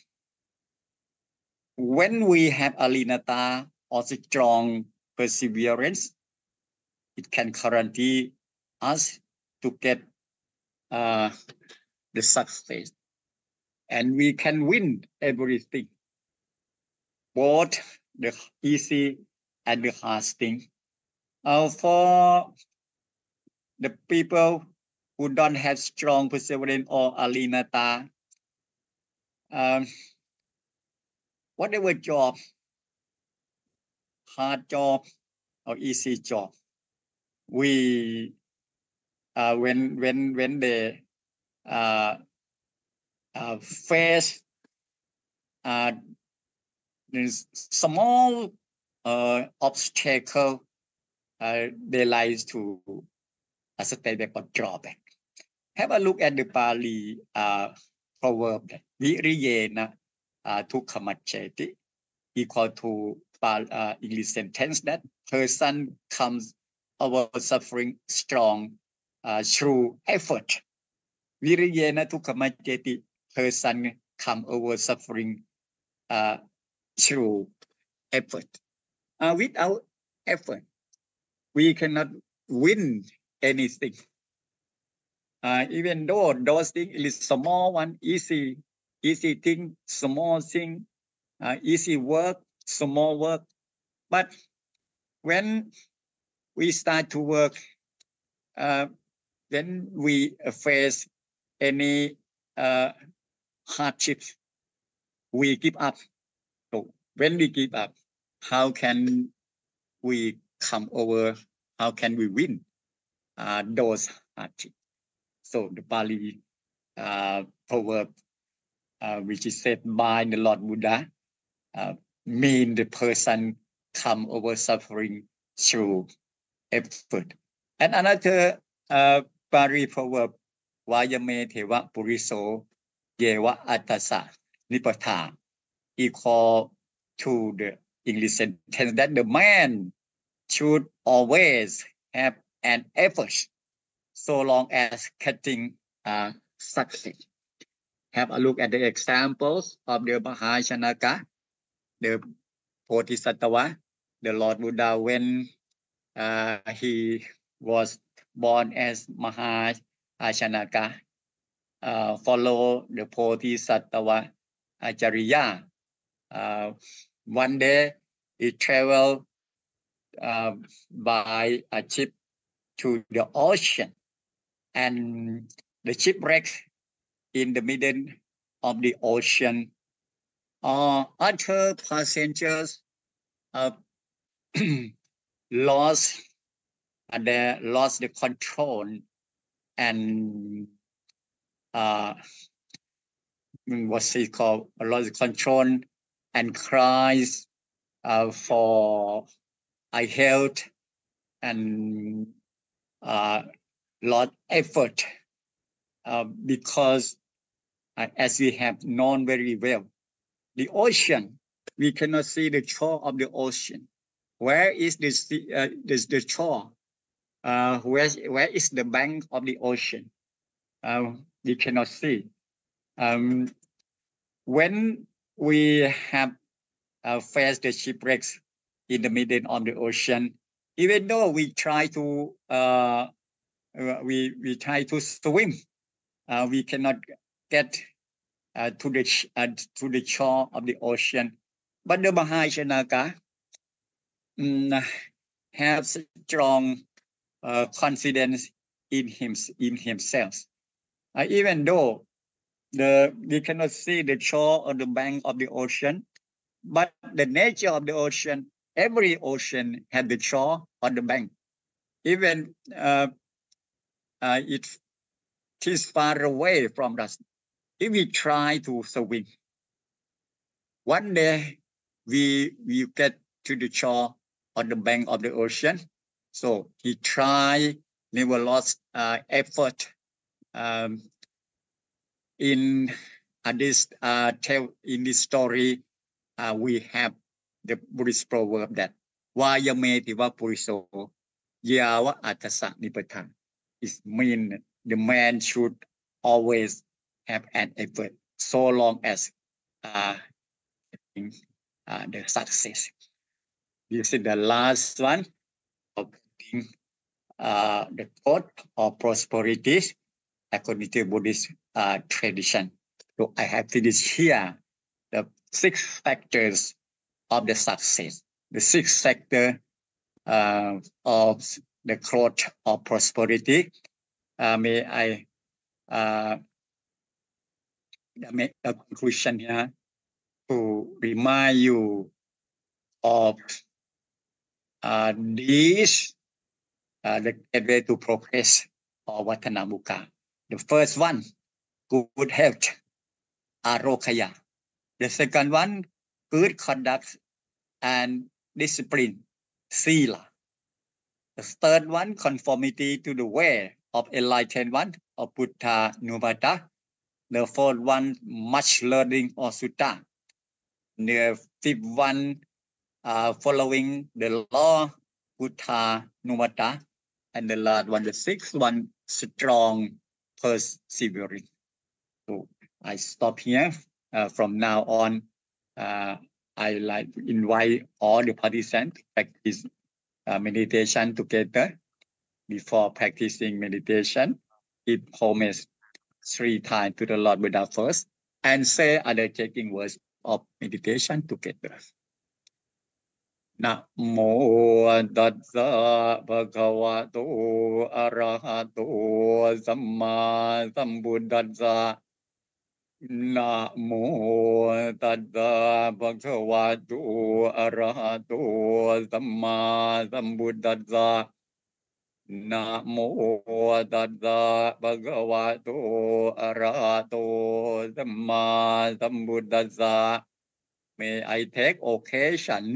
A: when we have Alinata or strong perseverance, it can guarantee us to get uh, the success. And we can win everything, both the easy and the hard thing. Uh, for the people who don't have strong perseverance or alinata, um, whatever job, hard job or easy job, we uh, when when when they uh, uh, face small uh, obstacle, uh, they like to uh, stay back or drawback. Have a look at the Pali uh, proverb. Viriyena uh, tukhamacheti equal to uh, English sentence that person comes over suffering strong uh, through effort. Viriyena tukhamacheti person come over suffering uh, through effort. Uh, without effort, we cannot win anything. Uh, even though those things is small one, easy, easy thing, small thing, uh, easy work, small work. But when we start to work, uh, when we face any uh, hardships, we give up. When we give up, how can we come over? How can we win uh, those hardships? So the Pali uh, proverb, uh, which is said by the Lord Buddha, uh, mean the person come over suffering through effort. And another uh, Pali proverb, Vayame Teva Puriso Yeva Atasa Nipata, equal to the English sentence that the man should always have an effort so long as getting uh, success. Have a look at the examples of the Mahajanaka, the Bodhisattva, the Lord Buddha when uh, he was born as Mahajanaka, uh, follow the Bodhisattva Acharya. Uh, one day he traveled uh, by a ship to the ocean and the shipwreck in the middle of the ocean. Uh, other passengers uh, lost uh, they lost the control and uh, what's it called lost control and cries uh, for a health and uh, lot effort uh, because uh, as we have known very well, the ocean, we cannot see the shore of the ocean. Where is this, uh, this the shore? Uh, where, where is the bank of the ocean? Uh, we cannot see. Um, when we have uh, faced the shipwrecks in the middle of the ocean, even though we try to uh, uh, we we try to swim, uh, we cannot get uh, to the uh, to the shore of the ocean. But the Mahajanaka um, has strong uh, confidence in him in himself. Even though the we cannot see the shore or the bank of the ocean, but the nature of the ocean, every ocean has the shore or the bank. Even uh, uh, it is far away from us. If we try to swim, one day we we get to the shore on the bank of the ocean. So he tried, never lost uh, effort. Um, in uh, this uh, tell in this story, uh, we have the Buddhist proverb that Vayame tiva puriso yava atasa nipatan. It mean the man should always have an effort so long as uh, uh, the success. This is the last one of being, uh, the thought of prosperity according to Buddhist uh, tradition. So I have finished here the six factors of the success, the six factor uh, of the growth of prosperity. Uh, may I uh, make a conclusion here to remind you of uh, these uh, the gateway to progress or Watanamuka. The first one, good health, arokaya. The second one, good conduct and discipline, sila. The third one, conformity to the way of enlightenment of Buddha Nubata. The fourth one, much learning or sutta. The fifth one, uh, following the law Buddha Nubata. And the last one, the sixth one, strong persevering. So I stop here. Uh, from now on, uh, I like invite all the participants to practice uh, meditation together. Before practicing meditation, give homage three times to the Lord Buddha first and say other taking words of meditation together. นะโมตัสสะภะคะวะโต อะระหะโต สัมมาสัมพุทธัสสะนะโมตัสสะภะคะวะโต อะระหะโต สัมมาสัมพุทธัสสะนะโมตัสสะภะคะวะโต อะระหะโต สัมมาสัมพุทธัสสะ May I take occasion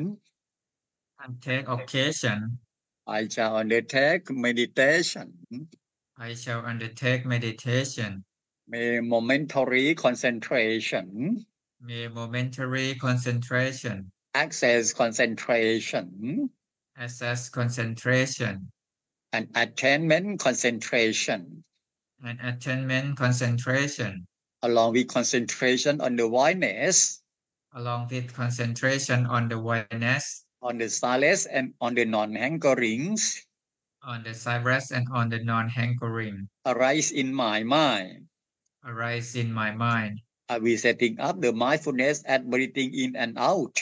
D: and take occasion,
A: I shall undertake meditation. Hmm?
D: I shall undertake meditation.
A: May momentary concentration, hmm?
D: May momentary concentration,
A: access concentration,
D: hmm? Access concentration,
A: and attainment concentration,
D: and attainment concentration,
A: along with concentration on the oneness,
D: along with concentration on the oneness,
A: on the silence, and on the non-hankerings
D: on the cypress and on the non-hankering,
A: arise in my mind.
D: arise in my mind.
A: I will setting up the mindfulness at breathing in and out,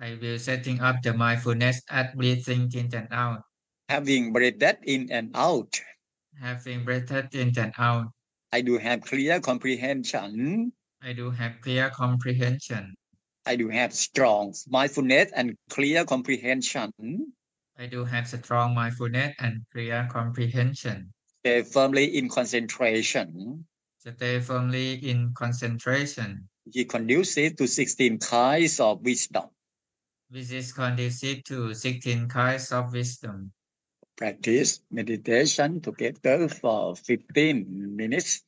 D: I will setting up the mindfulness at breathing in and out,
A: having breathed in and out.
D: having breathed in and out.
A: I do have clear comprehension.
D: I do have clear comprehension.
A: I do have strong mindfulness and clear comprehension.
D: I do have strong mindfulness and clear comprehension.
A: Stay firmly in concentration.
D: Stay firmly in concentration,
A: is conducive to 16 kinds of wisdom.
D: which is conducive to 16 kinds of wisdom.
A: Practice meditation together for 15 minutes.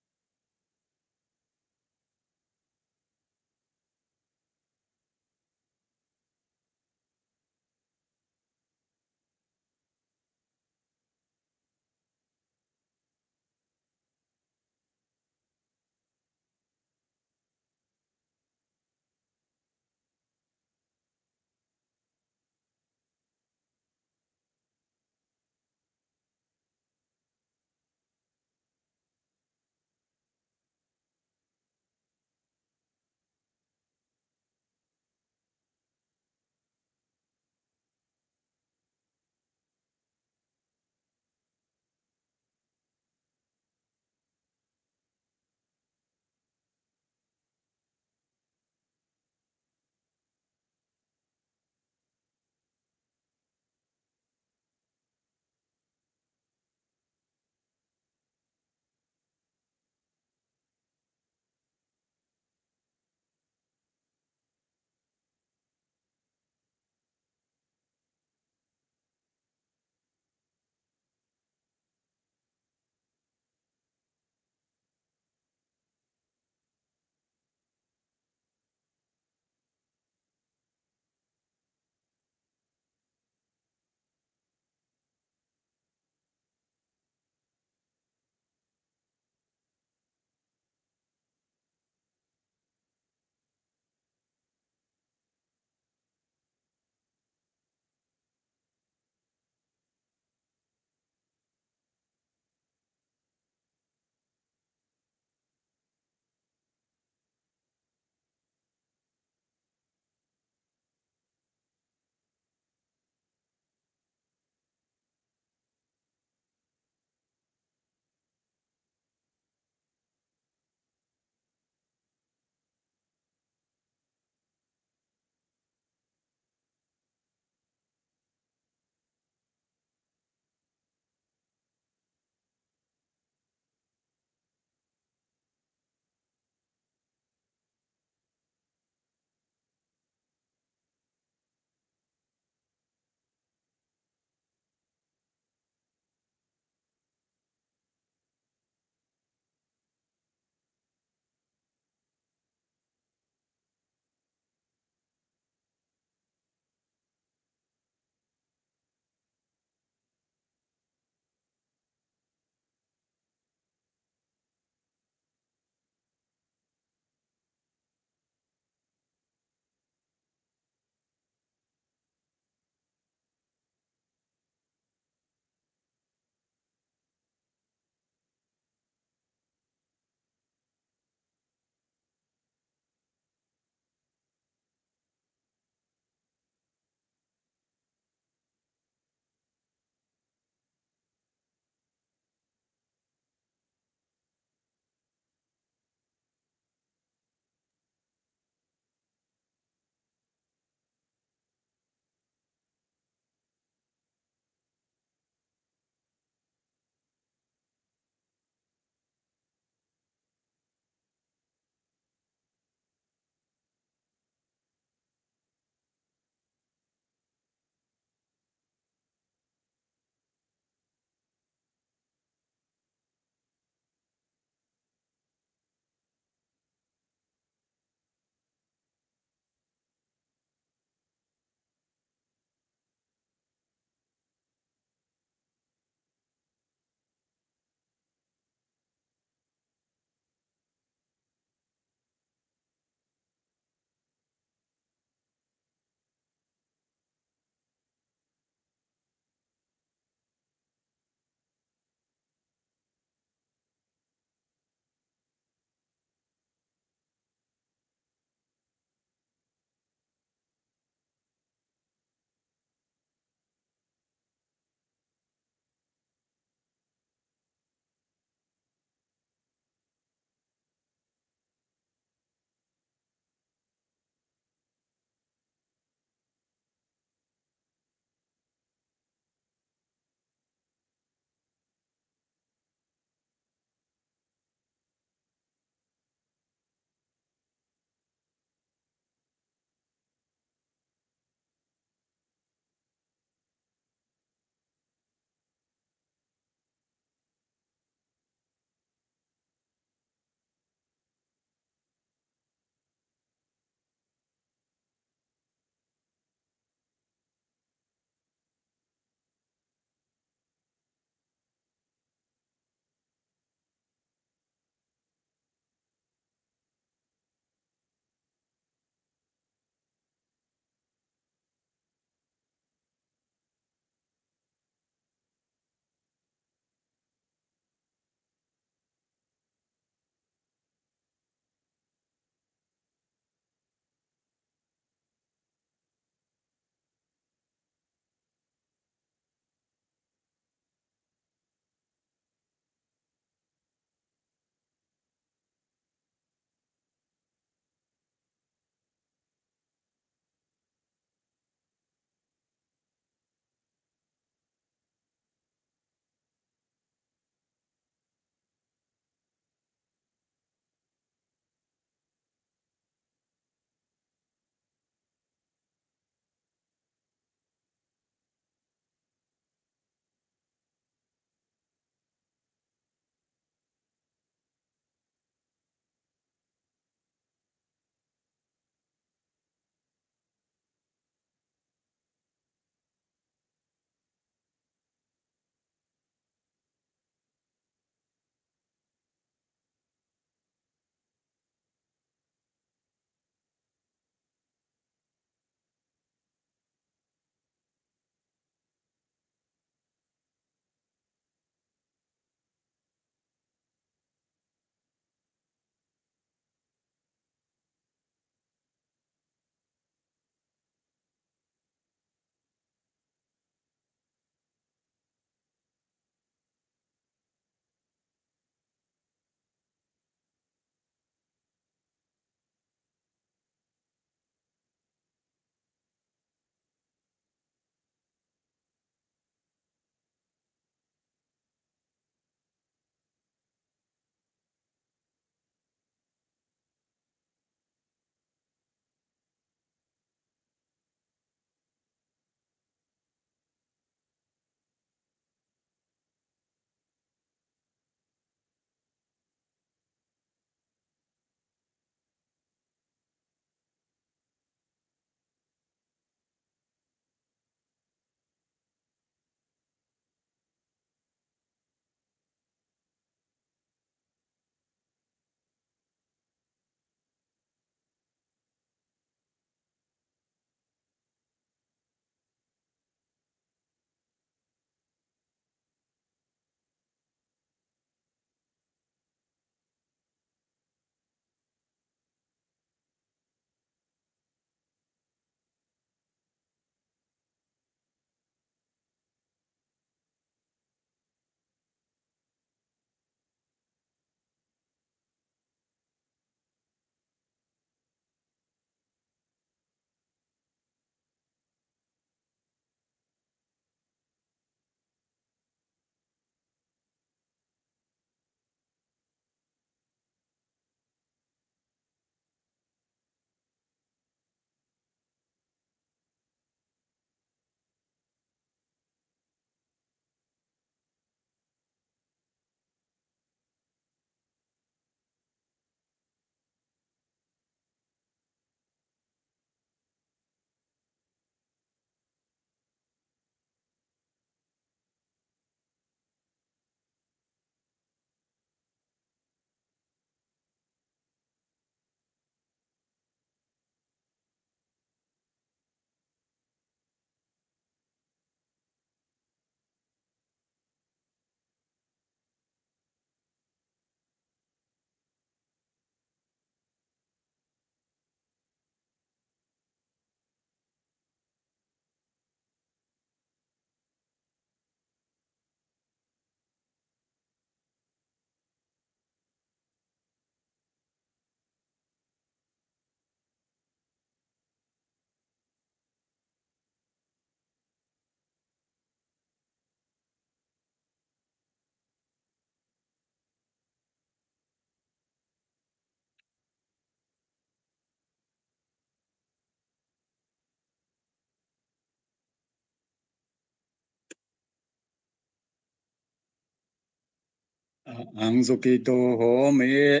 A: Ahang Sukito Ho Me.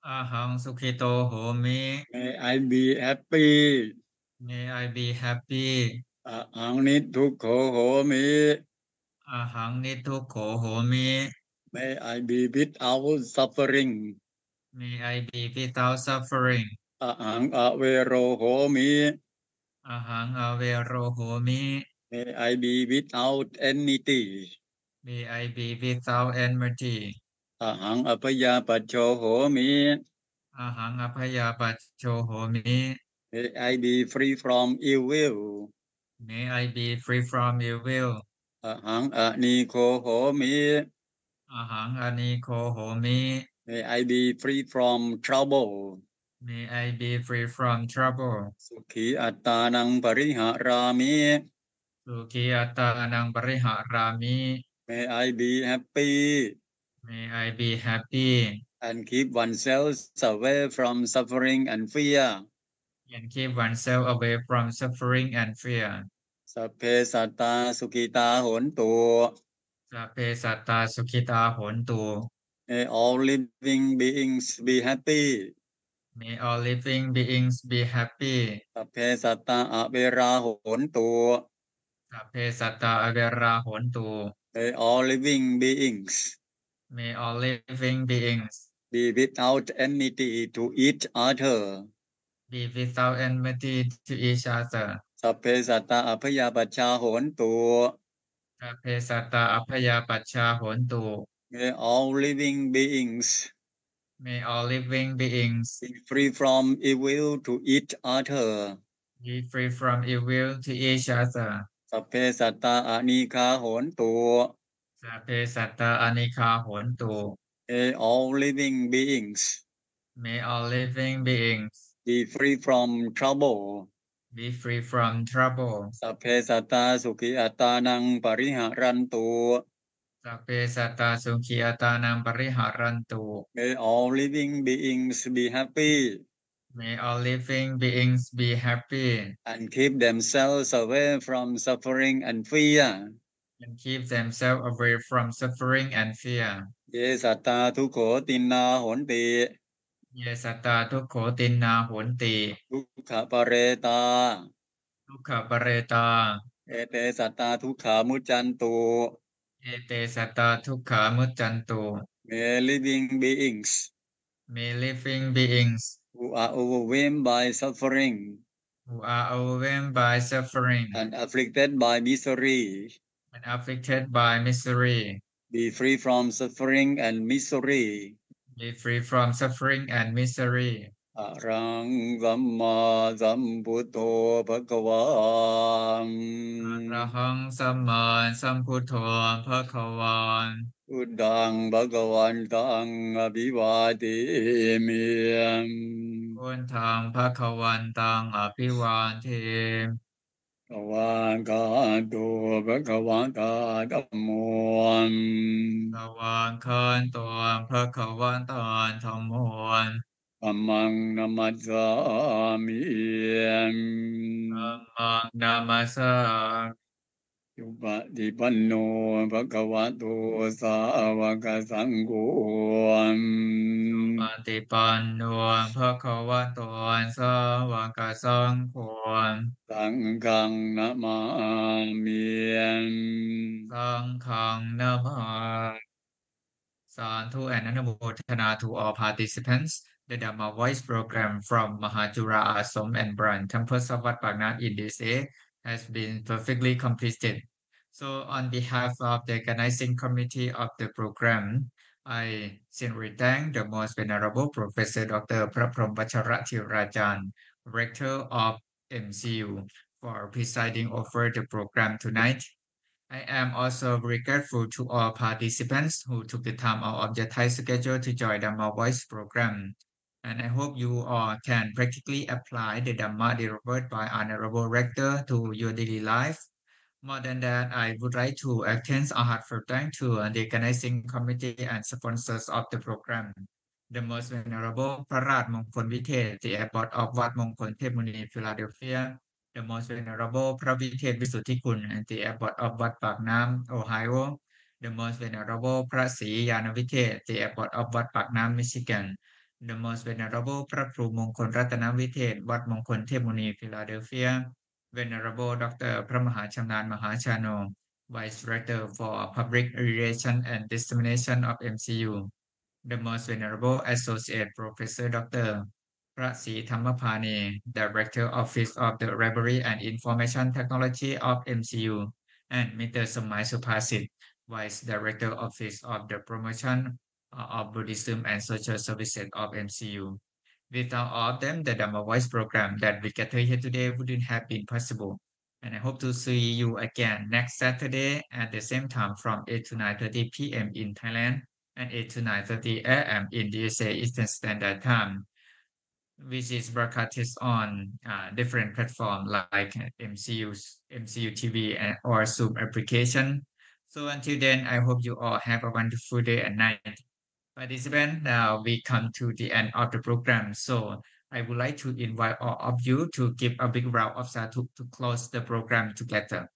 D: Ahang Sukito Ho Me.
A: May I be happy.
D: May I be happy.
A: Ahang Nitukho Ho Me. Ahang Nitukho Ho Me. May I
D: be without suffering.
A: May I be without suffering. Ahang Avero Ho Me. Ahang Avero Ho Me.
D: May I be without anything.
A: มีไอบีวิซาวแอนเมอร์จีหัง
D: อภยา
A: ปัจโช
D: โหมิอา
A: หังอภยาปัจโชโหมิ May I be free from evil
D: May I be free from evil
A: อาหังอนิโคโหมิ
D: อาหังอนิโคโหมิ
A: May I be free from trouble
D: May I be free from trouble
A: สุขีอัตตานังปริหารามิ
D: สุขีอัตตานังปริหารามิ
A: May I be happy
D: May I be happy
A: and keep oneself away from suffering and fear.
D: and keep oneself away from suffering and fear.
A: สัพเพสัตตาสุขิตาโหนตุ
D: Sape Satta Sukhita Hontu.
A: May all living beings be happy.
D: May all living beings be happy.
A: สัพเพสัตตาอเวราโหนตุ
D: Sape Satta Avera Hontu.
A: May all living beings
D: May all living beings
A: be without enmity to each other.
D: be without enmity to each other.
A: สัพเพสัตตาอภยาปัชชาโหนตุ
D: Sape Satta Apaya Pacha Hontu.
A: May all living beings
D: May all living beings
A: be free from evil to each other.
D: be free from evil to each other.
A: สัพเพสัตตาอนีคาโหนตุ
D: Sape Satta Anika Hontu.
A: May all living beings
D: May all living beings
A: be free from trouble.
D: be free from trouble.
A: สัพเพสัตตาสุขิอัตตานังปริหารันตุ
D: Sape Satta Sukhiyatanam Pariharantu.
A: May all living beings be happy
D: May all living beings be happy
A: and keep themselves away from suffering and fear.
D: and keep themselves away from suffering and fear.
A: เยสัตตาทุกโขตินนาโหนติ
D: Ye Satta Tukho Tinna Honti.
A: ทุกขปะเรตา
D: Tukha Pareta.
A: เอเตสัตตาทุกขามุจจันตุ
D: Ete Satta Tukha Mujjantu.
A: May living beings
D: May living beings
A: who are overwhelmed by suffering
D: who are overwhelmed by suffering
A: and afflicted by misery
D: and afflicted by misery
A: be free from suffering and misery.
D: be free from suffering and misery.
A: อะรังสัมมาสัมพุทโธภะคะวัง
D: Arahang Samma Samputo Bhagavan
A: พุทธังภะคะวันตังอภิวาเทมิ
D: พุทธังภะคะวันตังอภิวาเท
A: ภะวันกาโตภะคะวันตาธัมโม
D: สวากขันตัวภะคะวันตังธรรมโม
A: ธัมมังนัมมัสสามิ
D: ธัมมังนามัสสา
A: ยุปฏิปันโนภะคะวะโตสาวกสังโฆ
D: ปฏิปันโนภะคะวะโตสาวกสังโฆ
A: สังฆังนะมามิ
D: สังฆังนามา Sadhu and Anumodana to all participants. The Dhamma Voice program from Mahachula Ashram and Brand Temple Savat Paknam in day has been perfectly completed. So on behalf of the organizing committee of the program, I sincerely thank the most venerable Professor Dr. Praprom Vacharathirajan, Rector of MCU, for presiding over the program tonight. I am also very grateful to all participants who took the time out of their tight schedule to join the Dhamma Voice program. And I hope you all can practically apply the Dhamma delivered by Honorable Rector to your daily life. More than that, I would like to extend a heartfelt thanks to the organizing committee and sponsors of the program. The most venerable Prarat Mongkon the airport of Wat Mongkon Thepmuni, Philadelphia, the most venerable Pravitet Visutikun, the airport of Wat Paknam, Ohio, the most venerable Prasi Yanavite, the airport of Wat Paknam, Michigan, the most venerable พระครูมงคลรัตนวิเทศ วัดมงคลเทพมุนี Philadelphia venerable Dr. พระมหาชำนาญมหาชาโน Vice Director for Public Relations and Dissemination of MCU the most venerable Associate Professor Dr. พระศรีธรรมพานี Director Office of the Library and Information Technology of MCU and Mr. สมัยสุภาษิต Vice Director Office of the Promotion of Buddhism and Social Services of MCU. Without all of them, the Dhamma Voice program that we gather here today wouldn't have been possible. And I hope to see you again next Saturday at the same time from 8 to 9.30 p.m. in Thailand and 8 to 9.30 a.m. in DSA Eastern Standard Time, which is broadcast on uh, different platforms like MCU's, MCU TV and, or Zoom application. So until then, I hope you all have a wonderful day and night. Participants, now we come to the end of the program. So I would like to invite all of you to give a big round of sadhu to close the program together.